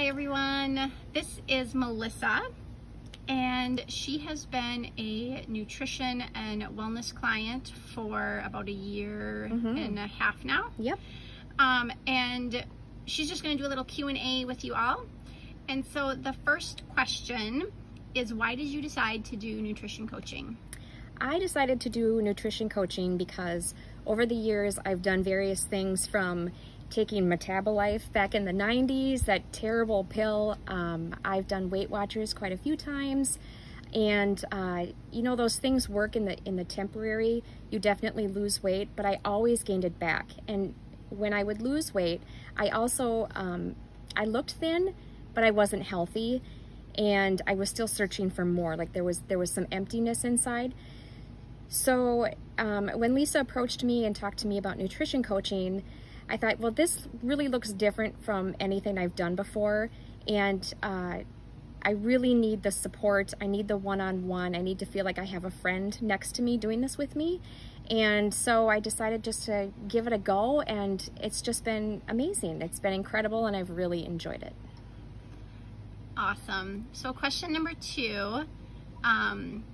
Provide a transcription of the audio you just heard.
Hi everyone, this is Melissa and she has been a nutrition and wellness client for about a year Mhm. and a half now. Yep. Um, and she's just going to do a little Q&A with you all. And so the first question is why did you decide to do nutrition coaching? I decided to do nutrition coaching because over the years I've done various things from taking Metabolife back in the 90s, that terrible pill. Um, I've done Weight Watchers quite a few times. And uh, you know those things work in the in the temporary. You definitely lose weight, but I always gained it back. And when I would lose weight, I also um, I looked thin, but I wasn't healthy, and I was still searching for more. Like there was there was some emptiness inside. So um, when Lisa approached me and talked to me about nutrition coaching, I thought, well, this really looks different from anything I've done before, and uh, I really need the support. I need the one-on-one. I need to feel like I have a friend next to me doing this with me. And so I decided just to give it a go, and it's just been amazing. It's been incredible, and I've really enjoyed it. Awesome. So question number two, um,